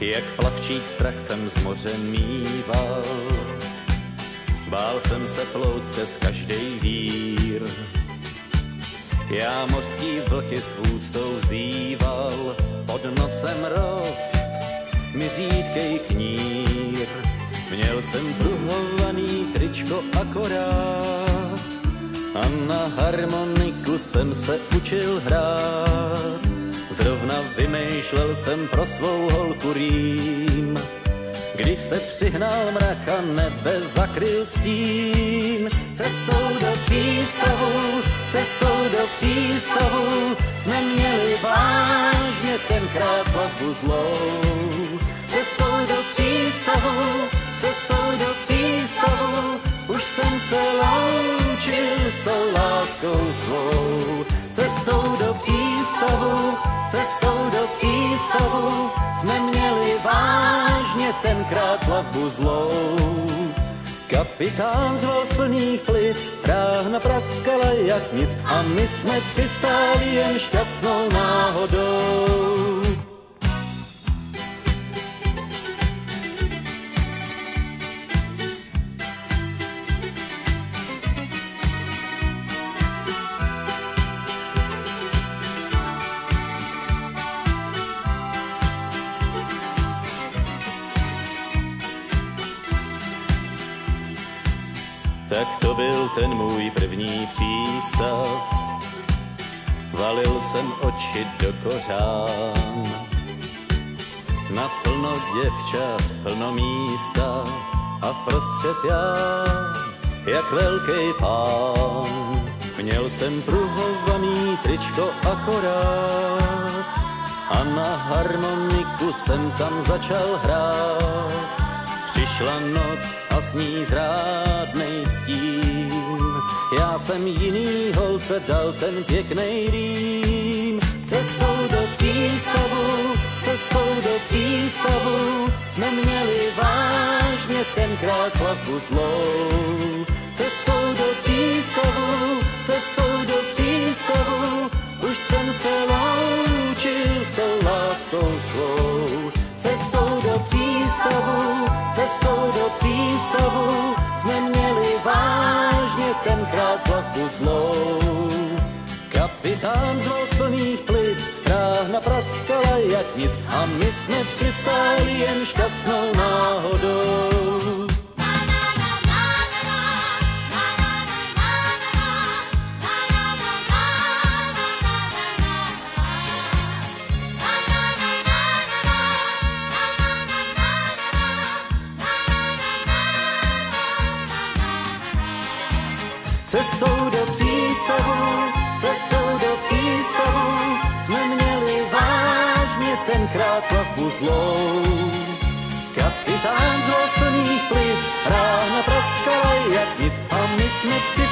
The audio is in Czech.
Jak plavčík strach jsem z moře mýval, bál jsem se plout přes každý vír. Já mořský vlky s ústou vzýval, pod nosem rost mi řídkej knír. Měl jsem pruhovaný tričko akorát a na harmoniku jsem se učil hrát. Zrovna vymýšlel jsem pro svou holku rým, když se přihnal mrak a nebe zakryl stín. Cestou do přístavu, cestou do přístavu jsme měli vážně tenkrát hlavu zlou. Cestou do přístavu, cestou do přístavu už jsem se loučil s tou láskou svou. Cestou do přístavu, cestou do přístavu jsme měli vážně tenkrát plavbu zlou. Kapitán zval z plných plic, práhna praskala jak nic a my jsme přistáli jen šťastnou náhodou. Tak to byl ten můj první přístav. Valil jsem oči do kořán. Na plno děvčat, plno místa a vprostřed já, jak velký pán. Měl jsem pruhovaný tričko akorát a na harmoniku jsem tam začal hrát. Přišla noc a s ní zrádnej. Já jsem jiný holce dal ten pěkný rým. Cestou do přístavu, cestou do přístavu jsme měli vážně tenkrát hlavu zlou. Cestou do přístavu, cestou do přístavu už jsem se loučil s láskou svou. Tenkrát hlavu zlou. Kapitán z plných plic, práhna praskala jak nic a my jsme přistáli jen šťastnou náhodou. Cestou do přístavu, cestou do přístavu jsme měli vážně tenkrát plavbu zlou. Kapitán z plných plic, rána praskala jak nic a my jsme při